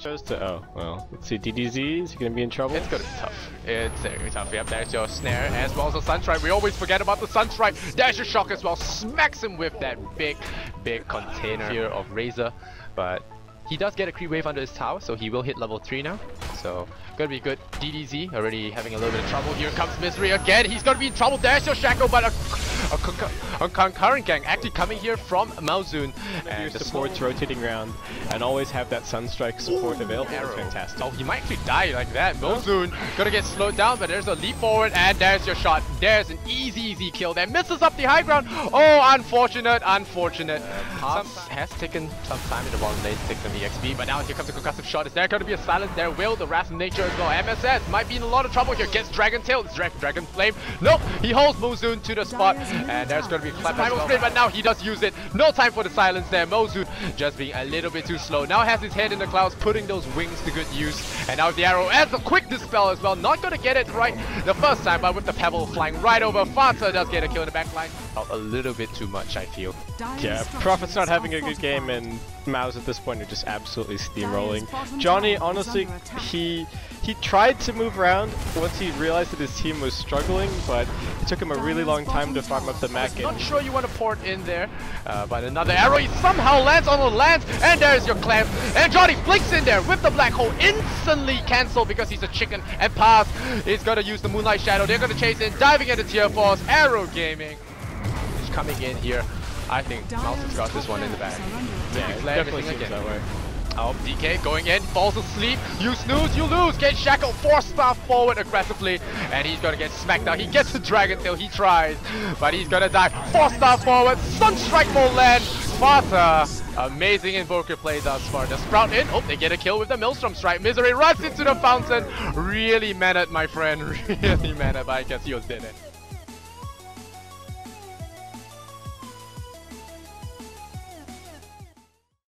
Chose to. Oh, well. Let's see. DDZ, is he to be in trouble? It's gonna be tough. It's very tough. Yep, there's your snare as well as the Sunstrike. We always forget about the Sunstrike. There's your shock as well. Smacks him with that big, big container here of Razor. But he does get a creep wave under his tower, so he will hit level 3 now. So, gonna be good. DDZ already having a little bit of trouble. Here comes Misery again. He's gonna be in trouble. There's your Shackle, but a, a, concur a concurrent gang actually coming here from Maozun. And your supports rotating around and always have that Sunstrike support available. Arrow. It's fantastic. Oh, he might actually die like that. Maozun gonna get slowed down, but there's a leap forward, and there's your shot. There's an easy, easy kill there. Misses up the high ground. Oh, unfortunate, unfortunate. Uh, some, has taken some time in the bottom lane to take some EXP, but now here comes a concussive shot. Is there gonna be a silence? There will. The Wrath of Nature as well. MSS might be in a lot of trouble here. Gets Dragon Tail. Dra Dragon Flame. Nope. He holds Mozun to the spot, and there's gonna be a clap Primal Split, but now he does use it. No time for the silence there. Mozun just being a little bit too slow. Now has his head in the clouds, putting those wings to good use. And now the arrow adds a quick dispel as well. Not gonna get it right the first time, but with the pebble flying right over, Fata does get a kill in the backline. A little bit too much, I feel. Yeah, Prophet's not having a good game, and Mao's at this point are just absolutely steamrolling. Johnny, honestly, he he tried to move around once he realized that his team was struggling, but it took him a really long time to farm up the mech. Not sure you want to port in there, uh, but another arrow he somehow lands on the lands, and there's your clan. And Johnny flicks in there with the black hole, instantly cancelled because he's a chicken, and pass. He's gonna use the Moonlight Shadow. They're gonna chase in, diving into Tier Force. Arrow Gaming is coming in here. I think Mouse has got this one in the bag. Yeah, definitely seems again. that way. Oh, DK going in, falls asleep. You snooze, you lose. Get Shackle, Force Staff forward aggressively. And he's gonna get smacked out. He gets the Dragon Tail, he tries. But he's gonna die. Four star forward, Sunstrike will land. Fata, amazing invoker play thus far. The Sprout in, oh, they get a kill with the Maelstrom Strike. Misery runs into the fountain. Really managed, my friend. Really managed, but I guess he was dead.